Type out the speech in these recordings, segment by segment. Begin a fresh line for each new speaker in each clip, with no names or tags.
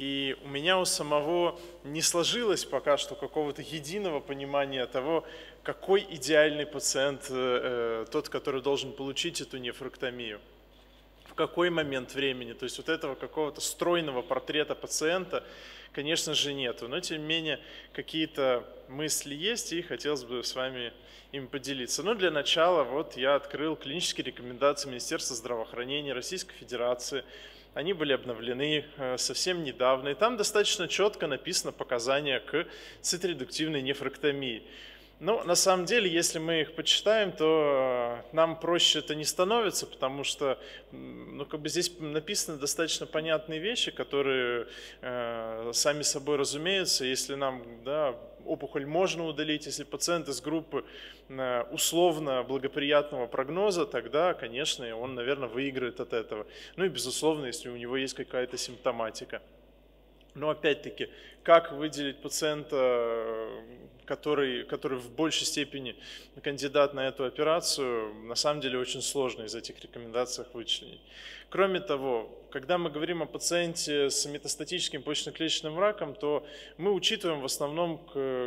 И у меня у самого не сложилось пока что какого-то единого понимания того, какой идеальный пациент э, тот, который должен получить эту нефрактомию в какой момент времени. То есть вот этого какого-то стройного портрета пациента, конечно же, нету. Но тем не менее какие-то мысли есть, и хотелось бы с вами им поделиться. Ну, для начала вот я открыл клинические рекомендации Министерства здравоохранения Российской Федерации. Они были обновлены э, совсем недавно, и там достаточно четко написано показания к цитредуктивной нефрактомии. Ну, на самом деле, если мы их почитаем, то э, нам проще это не становится, потому что ну, как бы здесь написаны достаточно понятные вещи, которые э, сами собой разумеются. Если нам да, опухоль можно удалить, если пациент из группы э, условно благоприятного прогноза, тогда, конечно, он, наверное, выиграет от этого. Ну и, безусловно, если у него есть какая-то симптоматика. Но опять-таки, как выделить пациента, который, который в большей степени кандидат на эту операцию, на самом деле очень сложно из этих рекомендаций вычленить. Кроме того, когда мы говорим о пациенте с метастатическим почечно-клеточным раком, то мы учитываем в основном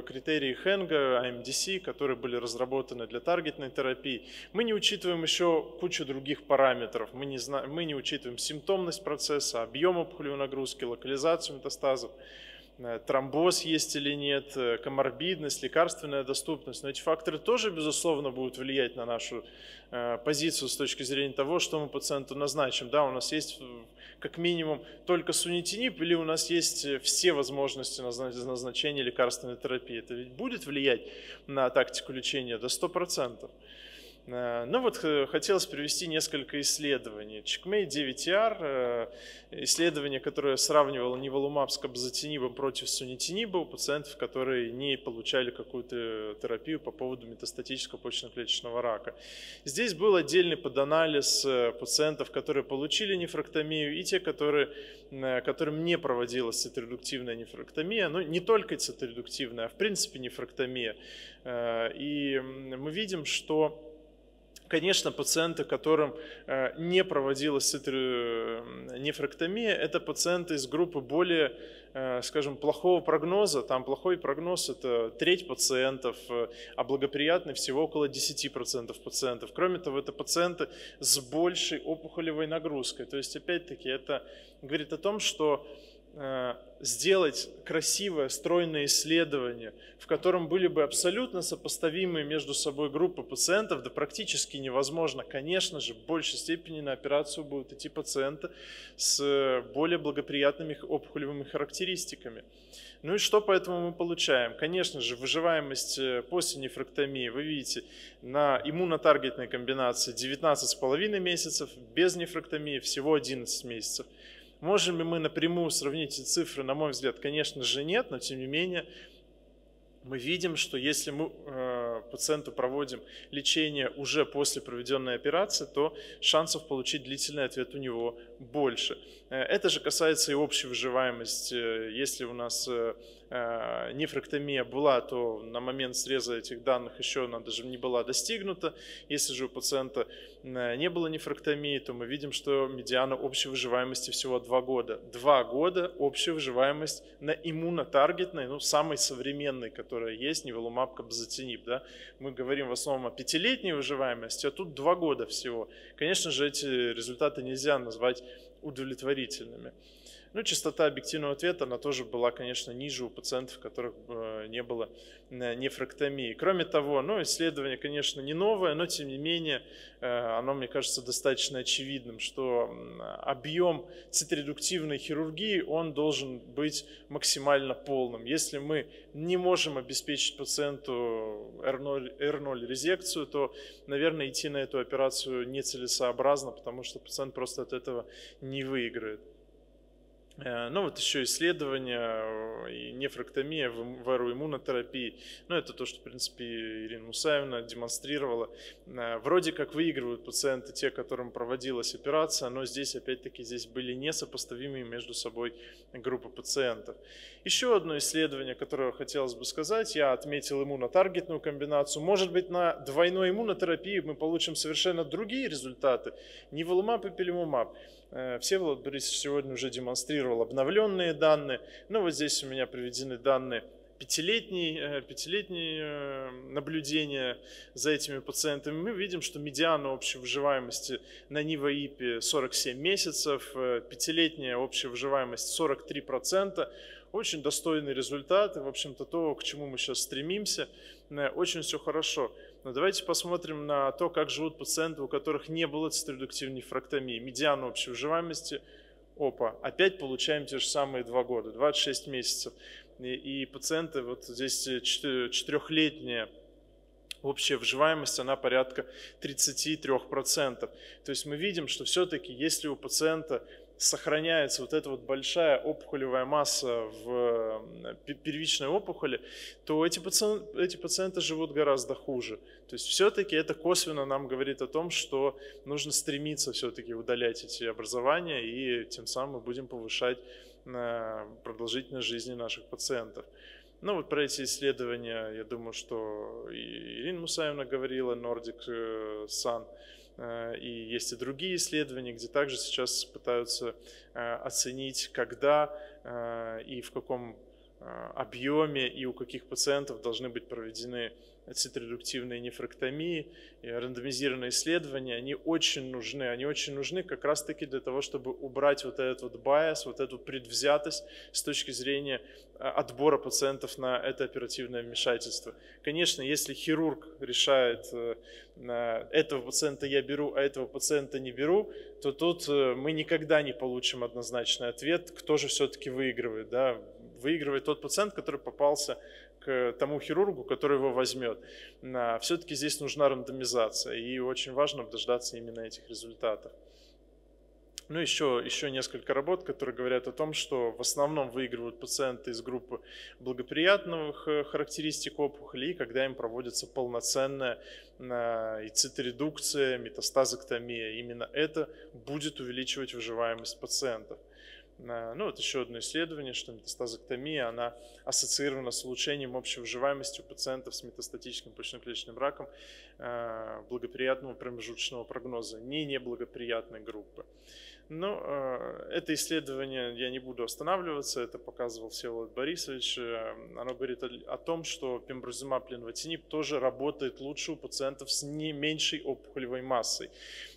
критерии Хенга, АМДС, которые были разработаны для таргетной терапии. Мы не учитываем еще кучу других параметров. Мы не, знаем, мы не учитываем симптомность процесса, объем опухолевой нагрузки, локализацию метастазов. Э, тромбоз есть или нет, э, коморбидность, лекарственная доступность. Но эти факторы тоже, безусловно, будут влиять на нашу э, позицию с точки зрения того, что мы пациенту назначим. Да, у нас есть как минимум только сунитинип или у нас есть все возможности назначения лекарственной терапии. Это ведь будет влиять на тактику лечения до 100%. Э, ну вот э, хотелось привести несколько исследований. Checkmate 9R, э, исследование, которое сравнивало ниволумаб с кабзатинибом против сунитиниба у пациентов, которые не получали какую-то терапию по поводу метастатического почечно-клеточного рака. Здесь был отдельный поданализ пациентов, которые получили нефрактомию, и те, которые, которым не проводилась цитредуктивная нефрактомия, ну не только цитредуктивная, а в принципе нефрактомия. И мы видим, что Конечно, пациенты, которым э, не проводилась нефрактомия, это пациенты из группы более, э, скажем, плохого прогноза. Там плохой прогноз – это треть пациентов, э, а благоприятный всего около 10% пациентов. Кроме того, это пациенты с большей опухолевой нагрузкой. То есть, опять-таки, это говорит о том, что Э, сделать красивое, стройное исследование, в котором были бы абсолютно сопоставимые между собой группы пациентов, да практически невозможно. Конечно же, в большей степени на операцию будут идти пациенты с более благоприятными опухолевыми характеристиками. Ну и что поэтому мы получаем? Конечно же, выживаемость э, после нефрактомии, вы видите, на иммунотаргетной комбинации 19,5 месяцев, без нефрактомии всего 11 месяцев. Можем ли мы напрямую сравнить эти цифры? На мой взгляд, конечно же нет, но тем не менее мы видим, что если мы э, пациенту проводим лечение уже после проведенной операции, то шансов получить длительный ответ у него больше. Э, это же касается и общей выживаемости. Если у нас э, э, нефрактомия была, то на момент среза этих данных еще она даже не была достигнута. Если же у пациента не было нефрактомии, то мы видим, что медиана общей выживаемости всего 2 года. 2 года общая выживаемость на иммунотаргетной, ну, самой современной, которая есть, невелумаб кабзатинип. Да? Мы говорим в основном о пятилетней выживаемости, а тут 2 года всего. Конечно же, эти результаты нельзя назвать удовлетворительными. Ну, частота объективного ответа, она тоже была, конечно, ниже у пациентов, у которых э, не было э, нефрактомии. Кроме того, ну, исследование, конечно, не новое, но, тем не менее, э, оно, мне кажется, достаточно очевидным, что объем цитредуктивной хирургии, он должен быть максимально полным. Если мы не можем обеспечить пациенту R0, R0 резекцию, то, наверное, идти на эту операцию нецелесообразно, потому что пациент просто от этого не выиграет. Э, ну вот еще исследования э, и нефрактомия в аэроиммунотерапии. Ну это то, что, в принципе, Ирина Мусаевна демонстрировала. Э, вроде как выигрывают пациенты те, которым проводилась операция, но здесь, опять-таки, здесь были несопоставимые между собой группы пациентов. Еще одно исследование, которое хотелось бы сказать, я отметил иммунотаргетную комбинацию. Может быть, на двойной иммунотерапии мы получим совершенно другие результаты. Ниволумаб и пилимумаб. Всеволод Борисович сегодня уже демонстрировал обновленные данные. Ну вот здесь у меня приведены данные пятилетние, пятилетние наблюдения за этими пациентами, мы видим, что медиана общей выживаемости на НИВАИПе 47 месяцев, э, пятилетняя общая выживаемость 43%. Очень достойный результат, в общем-то, то, к чему мы сейчас стремимся. Э, очень все хорошо. Но давайте посмотрим на то, как живут пациенты, у которых не было циторедуктивной нефрактомии. Медиана общей выживаемости опа, опять получаем те же самые два года, 26 месяцев и пациенты, вот здесь четырехлетняя общая выживаемость, она порядка 33%. То есть мы видим, что все-таки если у пациента сохраняется вот эта вот большая опухолевая масса в первичной опухоли, то эти пациенты, эти пациенты живут гораздо хуже. То есть все-таки это косвенно нам говорит о том, что нужно стремиться все-таки удалять эти образования, и тем самым мы будем повышать продолжительность жизни наших пациентов. Ну вот про эти исследования, я думаю, что и Ирина Мусаевна говорила, Nordic э, Sun, э, и есть и другие исследования, где также сейчас пытаются э, оценить, когда и в каком объеме и у каких пациентов должны быть проведены цитредуктивные нефрактомии, рандомизированные исследования, они очень нужны. Они очень нужны как раз-таки для того, чтобы убрать вот этот вот байс, вот эту предвзятость с точки зрения а, отбора пациентов на это оперативное вмешательство. Конечно, если хирург решает, э, этого пациента я беру, а этого пациента не беру, то тут э, мы никогда не получим однозначный ответ, кто же все-таки выигрывает. Да? Выигрывает тот пациент, который попался к тому хирургу, который его возьмет. Все-таки здесь нужна рандомизация, и очень важно дождаться именно этих результатов. Ну, еще, еще несколько работ, которые говорят о том, что в основном выигрывают пациенты из группы благоприятных э, характеристик опухоли, когда им проводится полноценная и циторедукция, метастазоктомия. Именно это будет увеличивать выживаемость пациентов. Ну, вот еще одно исследование, что метастазоктомия, она ассоциирована с улучшением общей выживаемости у пациентов с метастатическим почноклеточным раком э, благоприятного промежуточного прогноза, не неблагоприятной группы. Но э, это исследование, я не буду останавливаться, это показывал Всеволод Борисович. Э, оно говорит о, том, что пемброзумаб ленвотинип тоже работает лучше у пациентов с не меньшей опухолевой массой.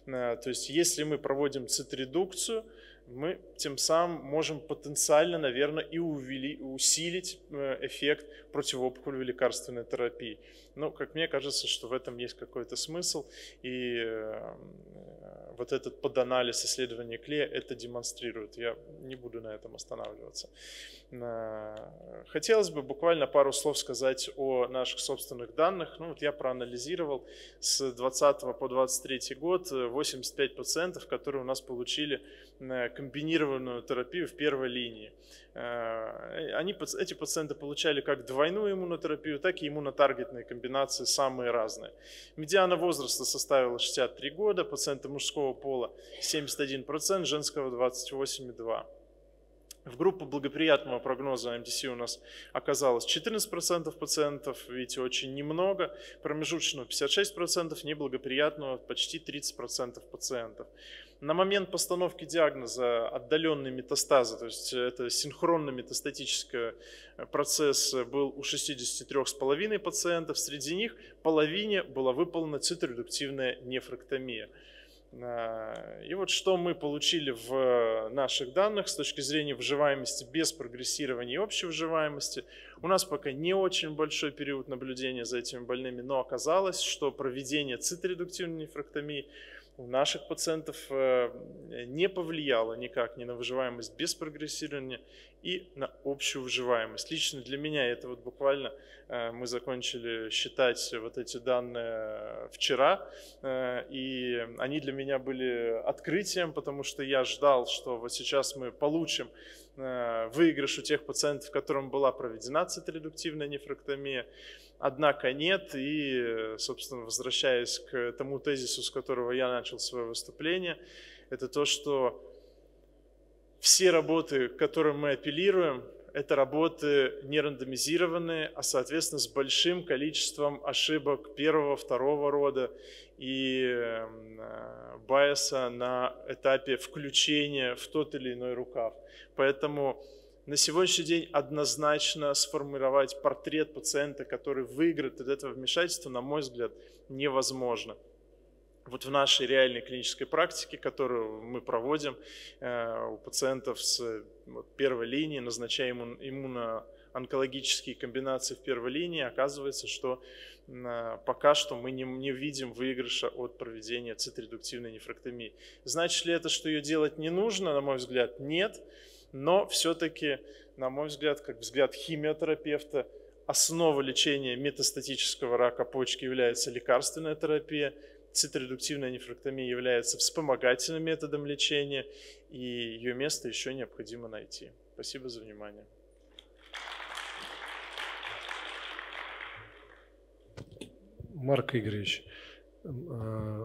То есть если мы проводим цитредукцию, мы тем самым можем потенциально, наверное, и увели, усилить э, эффект противоопухолевой лекарственной терапии. Но, как мне кажется, что в этом есть какой-то смысл, и э, вот этот поданализ исследования клея это демонстрирует. Я не буду на этом останавливаться. Хотелось бы буквально пару слов сказать о наших собственных данных. Ну, вот я проанализировал с 20 по 23 год 85 пациентов, которые у нас получили э, комбинированную терапию в первой линии. Э, они, эти пациенты получали как двойную иммунотерапию, так и иммунотаргетные комбинации самые разные. Медиана возраста составила 63 года, пациенты мужского пола 71%, женского 28,2%. В группу благоприятного прогноза МДС у нас оказалось 14% пациентов, видите, очень немного, промежуточного 56%, неблагоприятного почти 30% пациентов. На момент постановки диагноза отдаленные метастазы, то есть это синхронно-метастатический процесс был у 63,5 пациентов, среди них половине была выполнена циторедуктивная нефрактомия. А, и вот что мы получили в наших данных с точки зрения выживаемости без прогрессирования и общей выживаемости. У нас пока не очень большой период наблюдения за этими больными, но оказалось, что проведение циторедуктивной нефрактомии у наших пациентов э, не повлияло никак ни на выживаемость без прогрессирования и на общую выживаемость. Лично для меня это вот буквально э, мы закончили считать вот эти данные вчера, э, и они для меня были открытием, потому что я ждал, что вот сейчас мы получим выигрыш у тех пациентов, которым была проведена цитредуктивная нефрактомия. Однако нет, и, собственно, возвращаясь к тому тезису, с которого я начал свое выступление, это то, что все работы, к которым мы апеллируем, это работы не рандомизированные, а, соответственно, с большим количеством ошибок первого, второго рода и эм, э, байса на этапе включения в тот или иной рукав. Поэтому на сегодняшний день однозначно сформировать портрет пациента, который выиграет от этого вмешательства, на мой взгляд, невозможно вот в нашей реальной клинической практике, которую мы проводим э, у пациентов с первой линии, назначаем иммуно-онкологические комбинации в первой линии, оказывается, что э, пока что мы не, не видим выигрыша от проведения цитредуктивной нефрактомии. Значит ли это, что ее делать не нужно? На мой взгляд, нет. Но все-таки, на мой взгляд, как взгляд химиотерапевта, основа лечения метастатического рака почки является лекарственная терапия – Циторедуктивная нефрактомия является вспомогательным методом лечения, и ее место еще необходимо найти. Спасибо за внимание.
Марк Игоревич, э,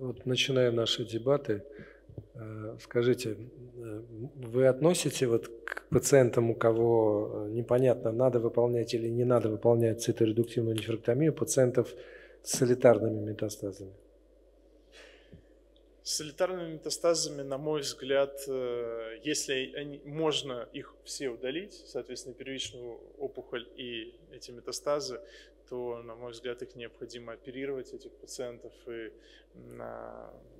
вот начиная наши дебаты, э, скажите, э, вы относите вот к пациентам, у кого непонятно, надо выполнять или не надо выполнять циторедуктивную нефрактомию, пациентов с солитарными метастазами?
С солитарными метастазами, на мой взгляд, э, если они, можно их все удалить, соответственно, первичную опухоль и эти метастазы, то, на мой взгляд, их необходимо оперировать, этих пациентов, и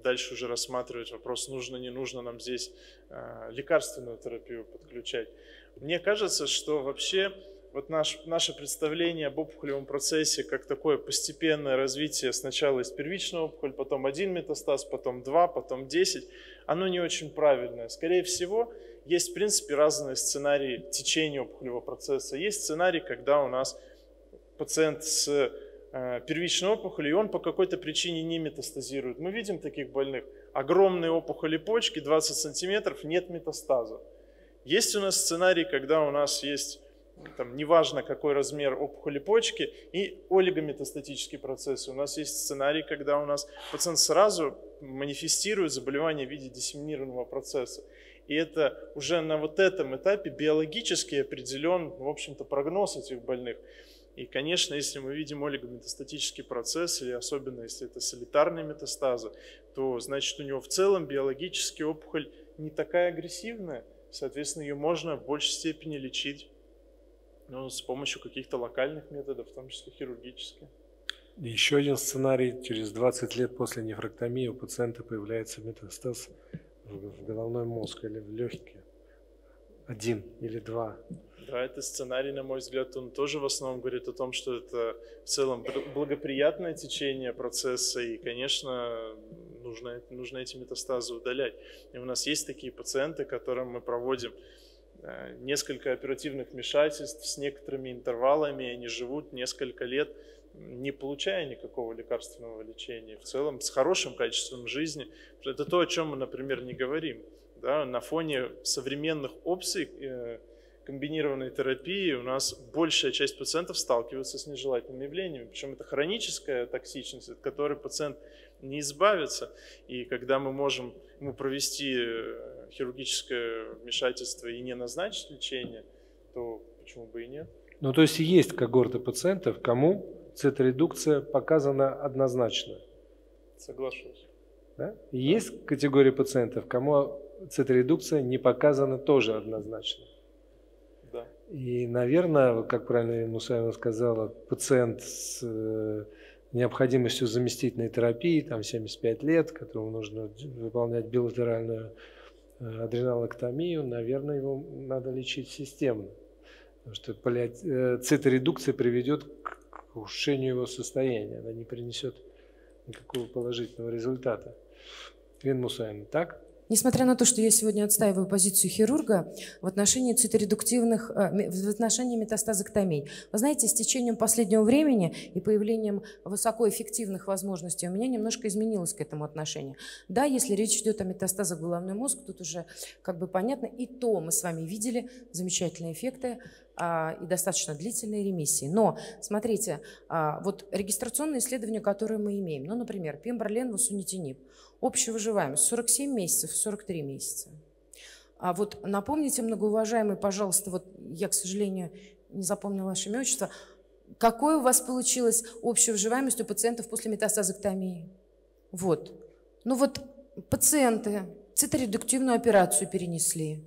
дальше уже рассматривать вопрос, нужно, не нужно нам здесь э, лекарственную терапию подключать. Мне кажется, что вообще вот наш, наше представление об опухолевом процессе как такое постепенное развитие сначала из первичного опухоль, потом один метастаз, потом два, потом десять, оно не очень правильное. Скорее всего, есть в принципе разные сценарии течения опухолевого процесса. Есть сценарий, когда у нас пациент с э, первичной опухолью, и он по какой-то причине не метастазирует. Мы видим таких больных. Огромные опухоли почки, 20 сантиметров, нет метастаза. Есть у нас сценарий, когда у нас есть там, неважно какой размер опухоли почки, и олигометастатический процесс. У нас есть сценарий, когда у нас пациент сразу манифестирует заболевание в виде диссеминированного процесса. И это уже на вот этом этапе биологически определен, в общем-то, прогноз этих больных. И, конечно, если мы видим олигометастатический процесс, или особенно если это солитарные метастазы, то значит у него в целом биологически опухоль не такая агрессивная, соответственно, ее можно в большей степени лечить ну, с помощью каких-то локальных методов, в том числе хирургических.
Еще один сценарий. Через 20 лет после нефрактомии у пациента появляется метастаз в головной мозг или в легкие. Один или два.
Да, это сценарий, на мой взгляд, он тоже в основном говорит о том, что это в целом благоприятное течение процесса, и, конечно, нужно, нужно эти метастазы удалять. И у нас есть такие пациенты, которым мы проводим несколько оперативных вмешательств с некоторыми интервалами, они живут несколько лет, не получая никакого лекарственного лечения, в целом с хорошим качеством жизни. Это то, о чем мы, например, не говорим. Да? На фоне современных опций э, комбинированной терапии у нас большая часть пациентов сталкивается с нежелательными явлениями. Причем это хроническая токсичность, от которой пациент не избавится. И когда мы можем ему провести э, хирургическое вмешательство и не назначить лечение, то почему бы и нет?
Ну, то есть есть когорты пациентов, кому циторедукция показана однозначно.
Соглашусь.
Да? есть категория пациентов, кому циторедукция не показана тоже однозначно. И, наверное, как правильно Мусаева сказала, пациент с э, необходимостью заместительной терапии, там 75 лет, которому нужно выполнять билатеральную Э, адреналоктомию, наверное, его надо лечить системно. Потому что э, циторедукция приведет к ухудшению его состояния, она не принесет никакого положительного результата. Вин Мусаин, так?
Несмотря на то, что я сегодня отстаиваю позицию хирурга в отношении циторедуктивных, э, в отношении метастазоктомий, вы знаете, с течением последнего времени и появлением высокоэффективных возможностей у меня немножко изменилось к этому отношение. Да, если речь идет о метастазах головной мозг, тут уже как бы понятно, и то мы с вами видели замечательные эффекты а, и достаточно длительные ремиссии. Но, смотрите, а, вот регистрационные исследования, которые мы имеем, ну, например, пембролен, вусунитинип, общая выживаемость 47 месяцев, 43 месяца. А вот напомните, многоуважаемый, пожалуйста, вот я, к сожалению, не запомнила ваше имя, отчество, какой у вас получилась общая выживаемость у пациентов после метастазоктомии? Вот. Ну вот пациенты циторедуктивную операцию перенесли,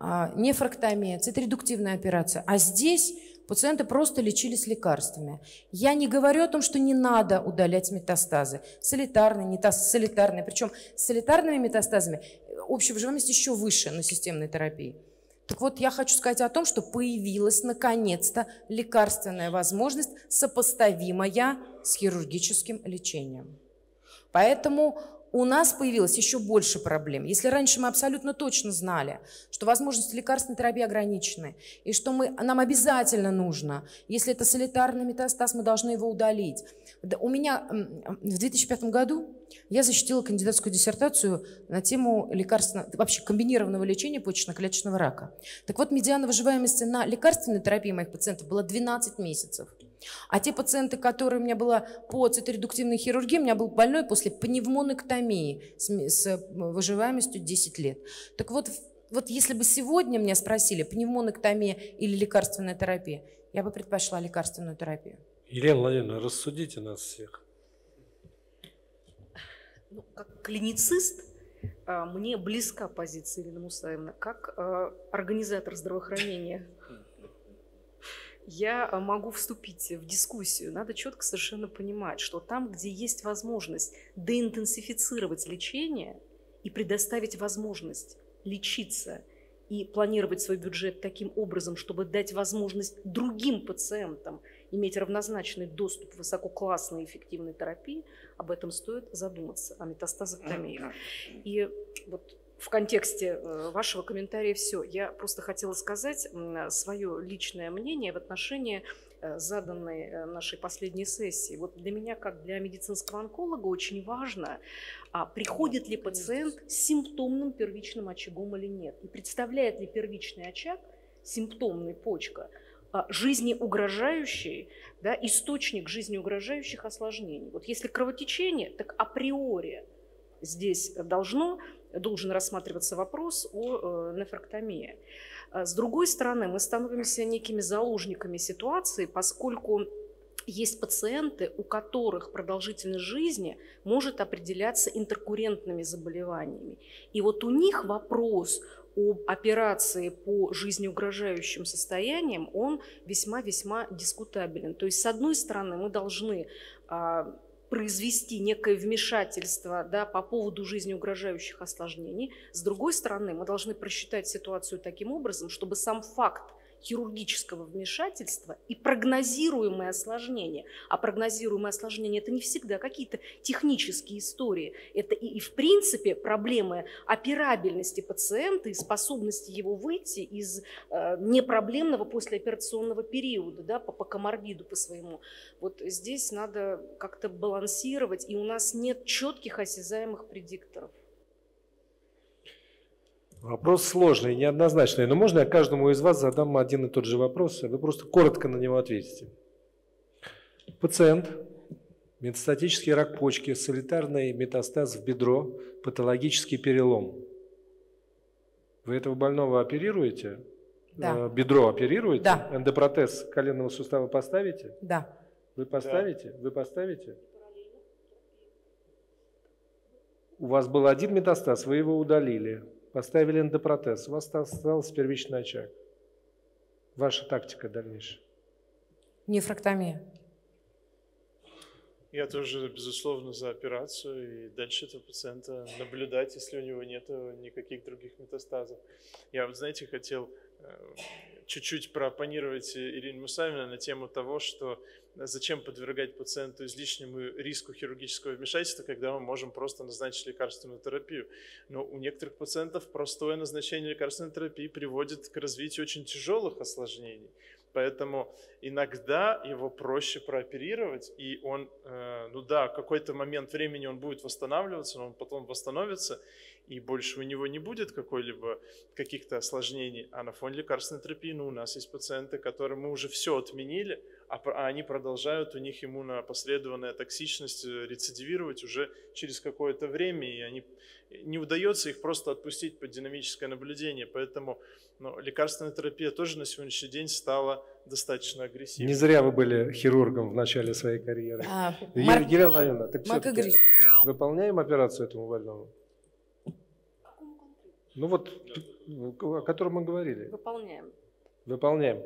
а, нефрактомия, циторедуктивная операция, а здесь Пациенты просто лечились лекарствами. Я не говорю о том, что не надо удалять метастазы. Солитарные, не солитарные. Причем с солитарными метастазами общая выживаемость еще выше на системной терапии. Так вот, я хочу сказать о том, что появилась наконец-то лекарственная возможность, сопоставимая с хирургическим лечением. Поэтому у нас появилось еще больше проблем. Если раньше мы абсолютно точно знали, что возможности лекарственной терапии ограничены, и что мы, нам обязательно нужно, если это солитарный метастаз, мы должны его удалить. У меня в 2005 году я защитила кандидатскую диссертацию на тему лекарственного, вообще комбинированного лечения почечно-клеточного рака. Так вот, медиана выживаемости на лекарственной терапии моих пациентов была 12 месяцев. А те пациенты, которые у меня было по циторедуктивной хирургии, у меня был больной после пневмонэктомии с, с выживаемостью 10 лет. Так вот, вот если бы сегодня меня спросили, пневмонэктомия или лекарственная терапия, я бы предпочла лекарственную терапию.
Елена Владимировна, рассудите нас всех.
Ну, как клиницист, а, мне близка позиция Ирины Мусаевны, как а, организатор здравоохранения я э, могу вступить в дискуссию. Надо четко совершенно понимать, что там, где есть возможность деинтенсифицировать лечение и предоставить возможность лечиться и планировать свой бюджет таким образом, чтобы дать возможность другим пациентам иметь равнозначный доступ к высококлассной эффективной терапии, об этом стоит задуматься, о метастазоктомии. И вот в контексте э, вашего комментария все. Я просто хотела сказать свое личное мнение в отношении э, заданной э, нашей последней сессии. Вот для меня, как для медицинского онколога, очень важно, а приходит ли пациент с симптомным первичным очагом или нет. И представляет ли первичный очаг, симптомный почка, а, жизнеугрожающий, да, источник жизнеугрожающих осложнений. Вот если кровотечение, так априори здесь должно должен рассматриваться вопрос о э, нефроктомии. А с другой стороны, мы становимся некими заложниками ситуации, поскольку есть пациенты, у которых продолжительность жизни может определяться интеркуррентными заболеваниями. И вот у них вопрос об операции по жизнеугрожающим состояниям, он весьма-весьма дискутабелен. То есть, с одной стороны, мы должны а, произвести некое вмешательство да, по поводу жизни угрожающих осложнений. С другой стороны, мы должны просчитать ситуацию таким образом, чтобы сам факт хирургического вмешательства и прогнозируемые осложнения. А прогнозируемые осложнения – это не всегда какие-то технические истории. Это и, и в принципе проблемы операбельности пациента и способности его выйти из э, непроблемного послеоперационного периода да, по, по коморбиду по своему. Вот здесь надо как-то балансировать, и у нас нет четких осязаемых предикторов.
Вопрос сложный, неоднозначный, но можно я каждому из вас задам один и тот же вопрос, а вы просто коротко на него ответите. Пациент, метастатический рак почки, солитарный метастаз в бедро, патологический перелом. Вы этого больного оперируете?
Да.
Э, бедро оперируете?
Да.
Эндопротез коленного сустава поставите?
Да.
Вы поставите? Да. Вы поставите? У вас был один метастаз, вы его удалили поставили эндопротез, у вас остался первичный очаг. Ваша тактика дальнейшая.
Нефрактомия.
Я тоже, безусловно, за операцию и дальше этого пациента наблюдать, если у него нет никаких других метастазов. Я, вот, знаете, хотел э, чуть-чуть проопонировать Ирине Мусавиной на тему того, что зачем подвергать пациенту излишнему риску хирургического вмешательства, когда мы можем просто назначить лекарственную терапию. Но у некоторых пациентов простое назначение лекарственной терапии приводит к развитию очень тяжелых осложнений. Поэтому иногда его проще прооперировать, и он, э, ну да, какой-то момент времени он будет восстанавливаться, но он потом восстановится, и больше у него не будет какой-либо каких-то осложнений. А на фоне лекарственной терапии, ну, у нас есть пациенты, которым мы уже все отменили, а, а они продолжают, у них иммунопосредованная токсичность э, рецидивировать уже через какое-то время, и они, не удается их просто отпустить под динамическое наблюдение, поэтому ну, лекарственная терапия тоже на сегодняшний день стала достаточно агрессивной.
Не зря вы были хирургом в начале своей карьеры. А, Мар... Елена Владимировна, так все выполняем операцию этому больному? Ну вот, о котором мы говорили.
Выполняем.
Выполняем.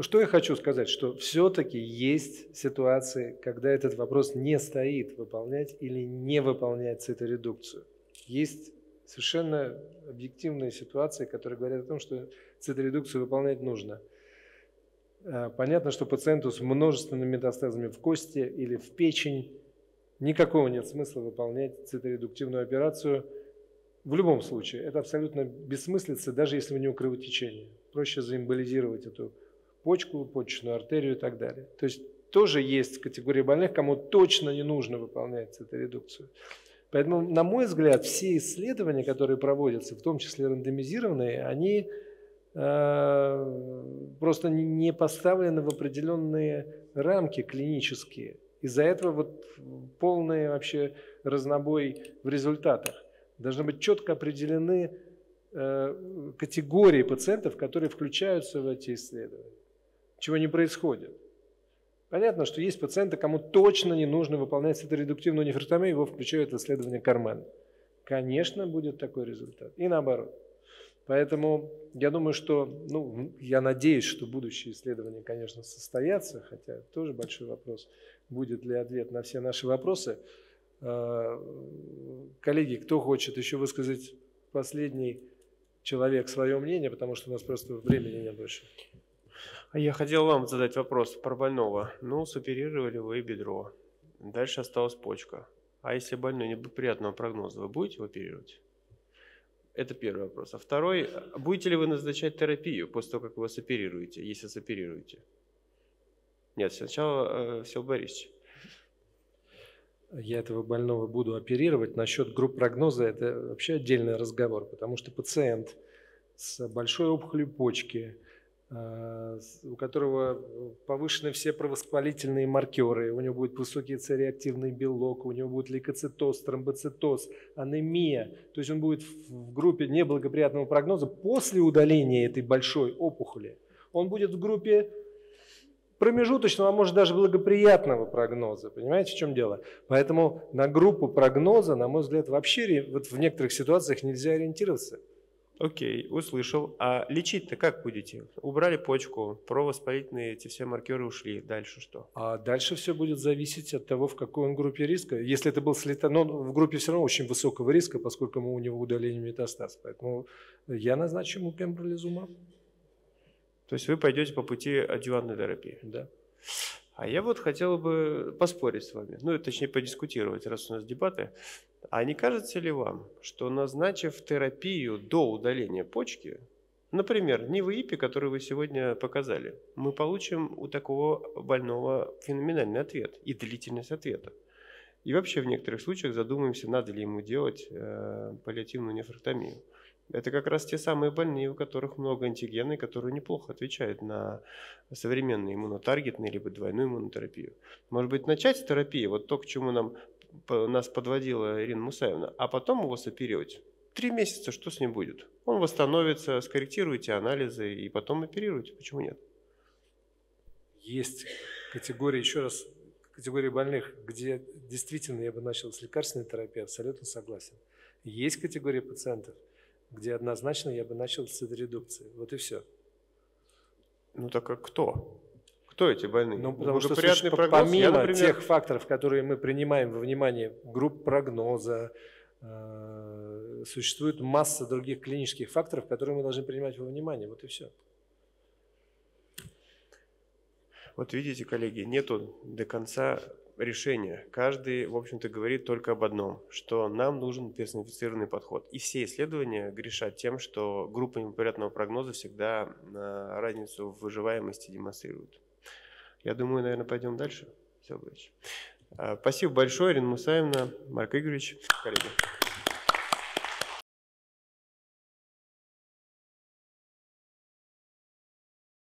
Что я хочу сказать, что все-таки есть ситуации, когда этот вопрос не стоит, выполнять или не выполнять циторедукцию. Есть совершенно объективные ситуации, которые говорят о том, что циторедукцию выполнять нужно. А, понятно, что пациенту с множественными метастазами в кости или в печень никакого нет смысла выполнять циторедуктивную операцию – в любом случае, это абсолютно бессмыслица, даже если у него кровотечение. Проще заэмболизировать эту почку, почечную артерию и так далее. То есть тоже есть категория больных, кому точно не нужно выполнять циторедукцию. Поэтому, на мой взгляд, все исследования, которые проводятся, в том числе рандомизированные, они э, просто не поставлены в определенные рамки клинические. Из-за этого вот полный вообще разнобой в результатах. Должны быть четко определены э, категории пациентов, которые включаются в эти исследования, чего не происходит. Понятно, что есть пациенты, кому точно не нужно выполнять циторедуктивную нефректомию, его включают в исследование Кармен. Конечно, будет такой результат. И наоборот. Поэтому я думаю, что, ну, я надеюсь, что будущие исследования, конечно, состоятся, хотя тоже большой вопрос, будет ли ответ на все наши вопросы. А, коллеги, кто хочет еще высказать последний человек свое мнение, потому что у нас просто времени нет больше.
А я хотел вам задать вопрос про больного. Ну, соперировали вы бедро. Дальше осталась почка. А если больной неблагоприятного прогноза, вы будете его оперировать? Это первый вопрос. А второй, будете ли вы назначать терапию после того, как вы соперируете, если соперируете? Нет, сначала э, все, Борисович
я этого больного буду оперировать. Насчет групп прогноза это вообще отдельный разговор, потому что пациент с большой опухолью почки, у которого повышены все провоспалительные маркеры, у него будет высокий цереактивный белок, у него будет лейкоцитоз, тромбоцитоз, анемия. То есть он будет в группе неблагоприятного прогноза после удаления этой большой опухоли. Он будет в группе промежуточного, а может даже благоприятного прогноза. Понимаете, в чем дело? Поэтому на группу прогноза, на мой взгляд, вообще вот в некоторых ситуациях нельзя ориентироваться.
Окей, услышал. А лечить-то как будете? Убрали почку, провоспалительные эти все маркеры ушли. Дальше что?
А дальше все будет зависеть от того, в какой он группе риска. Если это был слета, но в группе все равно очень высокого риска, поскольку у него удаление метастаз. Поэтому я назначу ему пембролизумаб.
То есть вы пойдете по пути адювантной терапии.
Да.
А я вот хотел бы поспорить с вами, ну, точнее, подискутировать, раз у нас дебаты. А не кажется ли вам, что назначив терапию до удаления почки, например, НИВИПИ, который вы сегодня показали, мы получим у такого больного феноменальный ответ и длительность ответа. И вообще в некоторых случаях задумаемся, надо ли ему делать э, паллиативную нефректомию. Это как раз те самые больные, у которых много антигены, которые неплохо отвечают на современные иммунотаргетные либо двойную иммунотерапию. Может быть, начать с терапии, вот то, к чему нам, нас подводила Ирина Мусаевна, а потом его соперировать. Три месяца, что с ним будет? Он восстановится, скорректируйте анализы и потом оперируйте. Почему нет?
Есть категория, еще раз, категория больных, где действительно я бы начал с лекарственной терапии, абсолютно согласен. Есть категория пациентов, где однозначно я бы начал с редукции. Вот и все.
Ну так а кто? Кто эти больные?
Ну, потому что приятный прогноз, помимо я, например... тех факторов, которые мы принимаем во внимание, групп прогноза, э, существует масса других клинических факторов, которые мы должны принимать во внимание. Вот и все.
Вот видите, коллеги, нету до конца решение. Каждый, в общем-то, говорит только об одном, что нам нужен персонифицированный подход. И все исследования грешат тем, что группа неприятного прогноза всегда разницу в выживаемости демонстрирует. Я думаю, наверное, пойдем дальше. Все, Спасибо большое, Ирина Мусаевна, Марк Игоревич, коллеги.